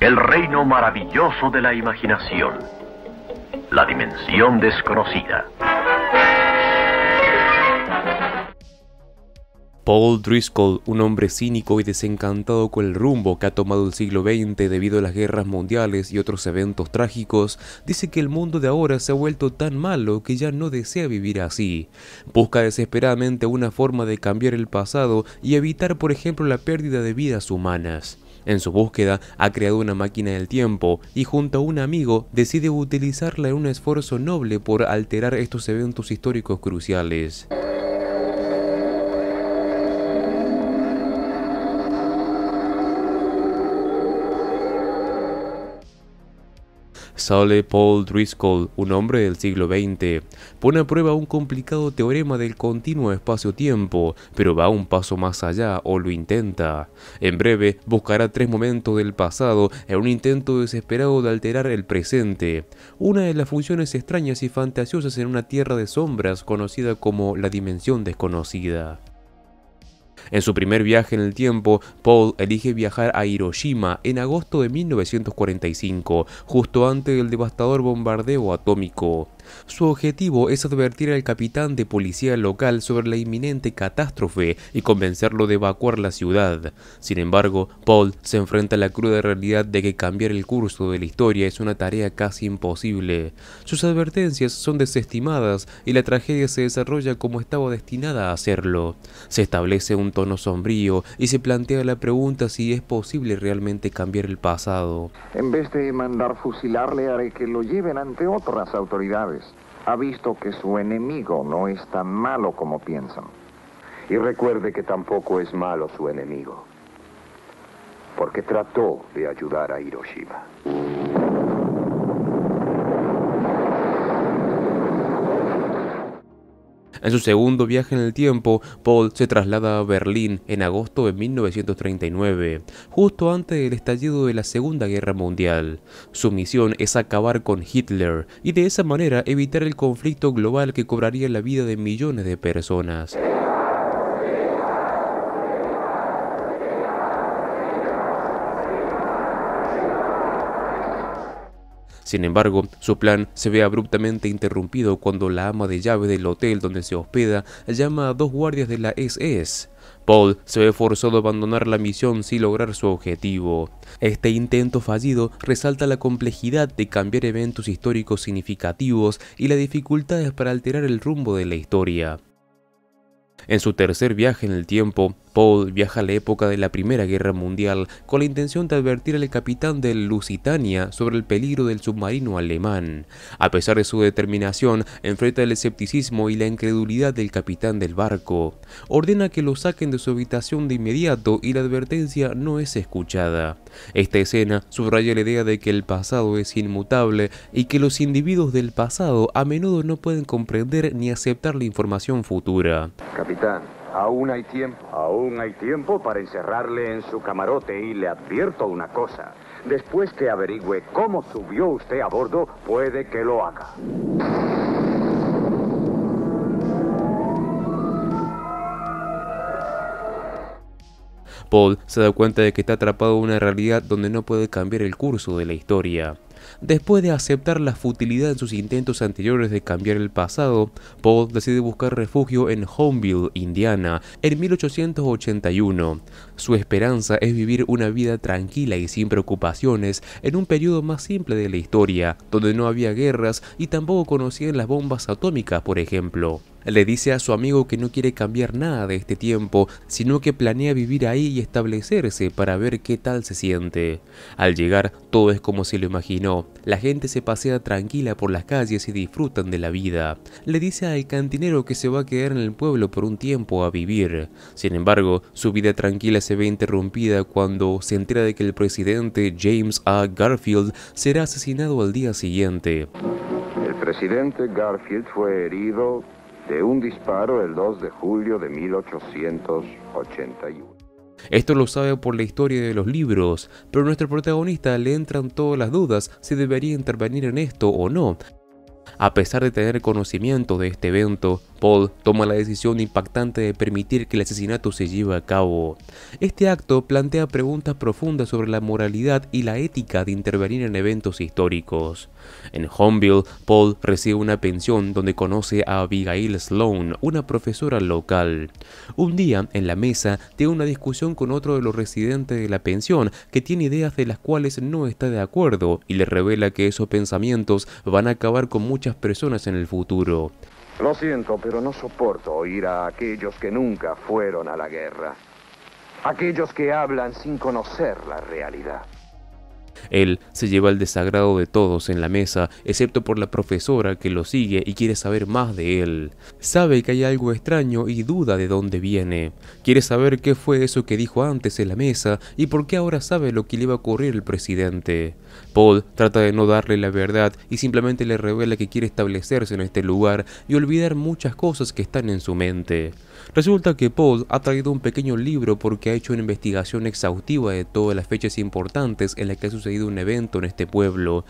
El reino maravilloso de la imaginación. La dimensión desconocida. Paul Driscoll, un hombre cínico y desencantado con el rumbo que ha tomado el siglo XX debido a las guerras mundiales y otros eventos trágicos, dice que el mundo de ahora se ha vuelto tan malo que ya no desea vivir así. Busca desesperadamente una forma de cambiar el pasado y evitar, por ejemplo, la pérdida de vidas humanas. En su búsqueda ha creado una máquina del tiempo y junto a un amigo decide utilizarla en un esfuerzo noble por alterar estos eventos históricos cruciales. Sale Paul Driscoll, un hombre del siglo XX, pone a prueba un complicado teorema del continuo espacio-tiempo, pero va un paso más allá o lo intenta. En breve buscará tres momentos del pasado en un intento desesperado de alterar el presente, una de las funciones extrañas y fantasiosas en una tierra de sombras conocida como la dimensión desconocida. En su primer viaje en el tiempo, Paul elige viajar a Hiroshima en agosto de 1945, justo antes del devastador bombardeo atómico. Su objetivo es advertir al capitán de policía local sobre la inminente catástrofe y convencerlo de evacuar la ciudad. Sin embargo, Paul se enfrenta a la cruda realidad de que cambiar el curso de la historia es una tarea casi imposible. Sus advertencias son desestimadas y la tragedia se desarrolla como estaba destinada a hacerlo. Se establece un tono sombrío y se plantea la pregunta si es posible realmente cambiar el pasado. En vez de mandar fusilarle, haré que lo lleven ante otras autoridades ha visto que su enemigo no es tan malo como piensan. Y recuerde que tampoco es malo su enemigo, porque trató de ayudar a Hiroshima. En su segundo viaje en el tiempo, Paul se traslada a Berlín en agosto de 1939, justo antes del estallido de la Segunda Guerra Mundial. Su misión es acabar con Hitler y de esa manera evitar el conflicto global que cobraría la vida de millones de personas. Sin embargo, su plan se ve abruptamente interrumpido cuando la ama de llave del hotel donde se hospeda llama a dos guardias de la SS. Paul se ve forzado a abandonar la misión sin lograr su objetivo. Este intento fallido resalta la complejidad de cambiar eventos históricos significativos y las dificultades para alterar el rumbo de la historia. En su tercer viaje en el tiempo, Paul viaja a la época de la Primera Guerra Mundial con la intención de advertir al capitán del Lusitania sobre el peligro del submarino alemán. A pesar de su determinación, enfrenta el escepticismo y la incredulidad del capitán del barco. Ordena que lo saquen de su habitación de inmediato y la advertencia no es escuchada. Esta escena subraya la idea de que el pasado es inmutable y que los individuos del pasado a menudo no pueden comprender ni aceptar la información futura. Capitán, Aún hay tiempo. Aún hay tiempo para encerrarle en su camarote y le advierto una cosa. Después que averigüe cómo subió usted a bordo, puede que lo haga. Paul se da cuenta de que está atrapado en una realidad donde no puede cambiar el curso de la historia. Después de aceptar la futilidad en sus intentos anteriores de cambiar el pasado, Paul decide buscar refugio en Homeville, Indiana, en 1881. Su esperanza es vivir una vida tranquila y sin preocupaciones en un periodo más simple de la historia, donde no había guerras y tampoco conocían las bombas atómicas, por ejemplo. Le dice a su amigo que no quiere cambiar nada de este tiempo, sino que planea vivir ahí y establecerse para ver qué tal se siente. Al llegar, todo es como se lo imaginó. La gente se pasea tranquila por las calles y disfrutan de la vida. Le dice al cantinero que se va a quedar en el pueblo por un tiempo a vivir. Sin embargo, su vida tranquila se ve interrumpida cuando se entera de que el presidente James A. Garfield será asesinado al día siguiente. El presidente Garfield fue herido de un disparo el 2 de julio de 1881. Esto lo sabe por la historia de los libros, pero a nuestro protagonista le entran todas las dudas si debería intervenir en esto o no. A pesar de tener conocimiento de este evento, Paul toma la decisión impactante de permitir que el asesinato se lleve a cabo. Este acto plantea preguntas profundas sobre la moralidad y la ética de intervenir en eventos históricos. En Homeville, Paul recibe una pensión donde conoce a Abigail Sloan, una profesora local. Un día, en la mesa, tiene una discusión con otro de los residentes de la pensión que tiene ideas de las cuales no está de acuerdo y le revela que esos pensamientos van a acabar con muchas personas en el futuro. Lo siento, pero no soporto oír a aquellos que nunca fueron a la guerra. Aquellos que hablan sin conocer la realidad. Él se lleva el desagrado de todos en la mesa, excepto por la profesora que lo sigue y quiere saber más de él. Sabe que hay algo extraño y duda de dónde viene. Quiere saber qué fue eso que dijo antes en la mesa y por qué ahora sabe lo que le iba a ocurrir al presidente. Paul trata de no darle la verdad y simplemente le revela que quiere establecerse en este lugar y olvidar muchas cosas que están en su mente. Resulta que Paul ha traído un pequeño libro porque ha hecho una investigación exhaustiva de todas las fechas importantes en las que ha sucedido un evento en este pueblo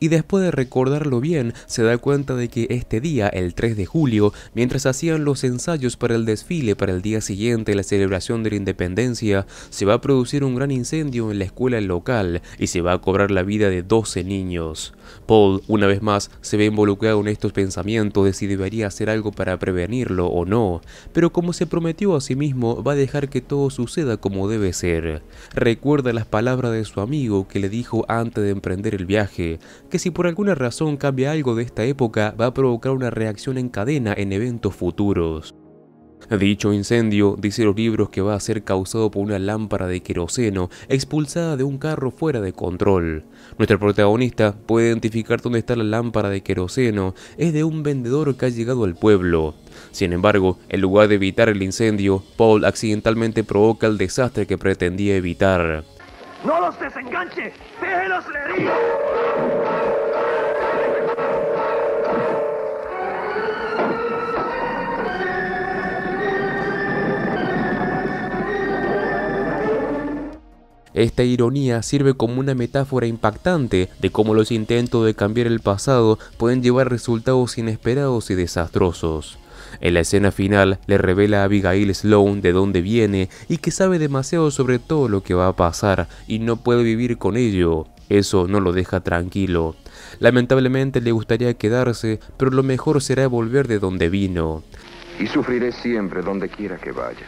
y después de recordarlo bien, se da cuenta de que este día, el 3 de julio, mientras hacían los ensayos para el desfile para el día siguiente, la celebración de la independencia, se va a producir un gran incendio en la escuela local y se va a cobrar la vida de 12 niños. Paul, una vez más, se ve involucrado en estos pensamientos de si debería hacer algo para prevenirlo o no, pero como se prometió a sí mismo, va a dejar que todo suceda como debe ser. Recuerda las palabras de su amigo que le dijo antes de emprender el viaje, que si por alguna razón cambia algo de esta época va a provocar una reacción en cadena en eventos futuros. Dicho incendio, dice los libros que va a ser causado por una lámpara de queroseno expulsada de un carro fuera de control. Nuestro protagonista puede identificar dónde está la lámpara de queroseno, es de un vendedor que ha llegado al pueblo. Sin embargo, en lugar de evitar el incendio, Paul accidentalmente provoca el desastre que pretendía evitar. ¡No los desenganche! ¡Déjelos herir! Esta ironía sirve como una metáfora impactante de cómo los intentos de cambiar el pasado pueden llevar resultados inesperados y desastrosos. En la escena final le revela a Abigail Sloan de dónde viene y que sabe demasiado sobre todo lo que va a pasar y no puede vivir con ello. Eso no lo deja tranquilo. Lamentablemente le gustaría quedarse, pero lo mejor será volver de donde vino. Y sufriré siempre donde quiera que vaya.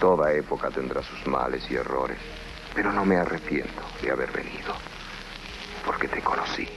Toda época tendrá sus males y errores, pero no me arrepiento de haber venido, porque te conocí.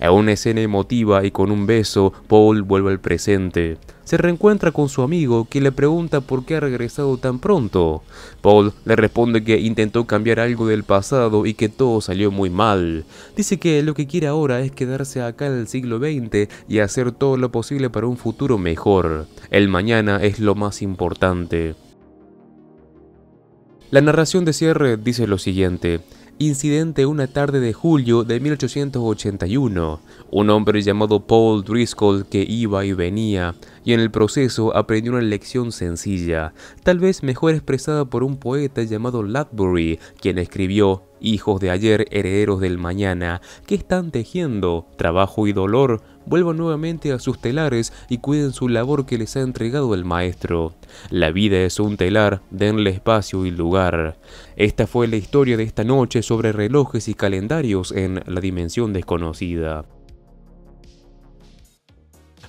A una escena emotiva y con un beso, Paul vuelve al presente. Se reencuentra con su amigo, que le pregunta por qué ha regresado tan pronto. Paul le responde que intentó cambiar algo del pasado y que todo salió muy mal. Dice que lo que quiere ahora es quedarse acá en el siglo XX y hacer todo lo posible para un futuro mejor. El mañana es lo más importante. La narración de cierre dice lo siguiente. Incidente una tarde de julio de 1881. Un hombre llamado Paul Driscoll que iba y venía, y en el proceso aprendió una lección sencilla, tal vez mejor expresada por un poeta llamado Ladbury, quien escribió Hijos de ayer, herederos del mañana, que están tejiendo? Trabajo y dolor, vuelvan nuevamente a sus telares y cuiden su labor que les ha entregado el maestro. La vida es un telar, denle espacio y lugar. Esta fue la historia de esta noche sobre relojes y calendarios en La Dimensión Desconocida.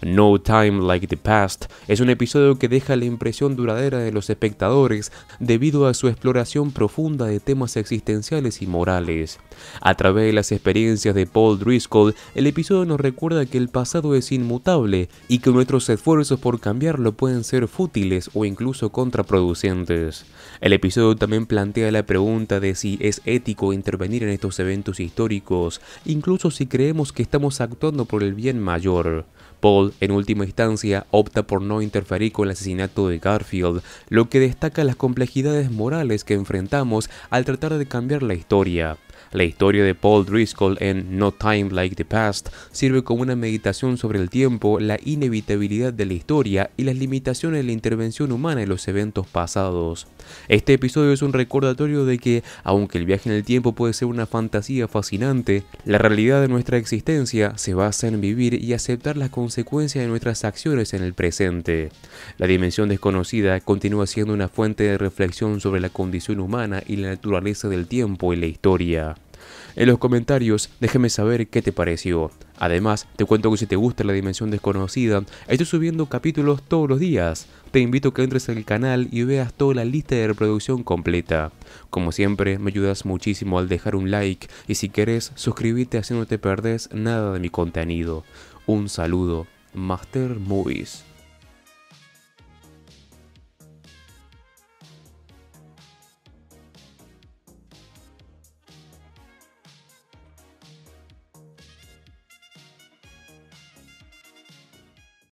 No Time Like the Past es un episodio que deja la impresión duradera de los espectadores debido a su exploración profunda de temas existenciales y morales. A través de las experiencias de Paul Driscoll, el episodio nos recuerda que el pasado es inmutable y que nuestros esfuerzos por cambiarlo pueden ser fútiles o incluso contraproducentes. El episodio también plantea la pregunta de si es ético intervenir en estos eventos históricos, incluso si creemos que estamos actuando por el bien mayor. Paul, en última instancia, opta por no interferir con el asesinato de Garfield, lo que destaca las complejidades morales que enfrentamos al tratar de cambiar la historia. La historia de Paul Driscoll en No Time Like the Past sirve como una meditación sobre el tiempo, la inevitabilidad de la historia y las limitaciones de la intervención humana en los eventos pasados. Este episodio es un recordatorio de que, aunque el viaje en el tiempo puede ser una fantasía fascinante, la realidad de nuestra existencia se basa en vivir y aceptar las consecuencias de nuestras acciones en el presente. La dimensión desconocida continúa siendo una fuente de reflexión sobre la condición humana y la naturaleza del tiempo y la historia. En los comentarios déjame saber qué te pareció. Además, te cuento que si te gusta la dimensión desconocida, estoy subiendo capítulos todos los días. Te invito a que entres al canal y veas toda la lista de reproducción completa. Como siempre, me ayudas muchísimo al dejar un like y si querés, suscríbete así no te perdés nada de mi contenido. Un saludo, Master Movies.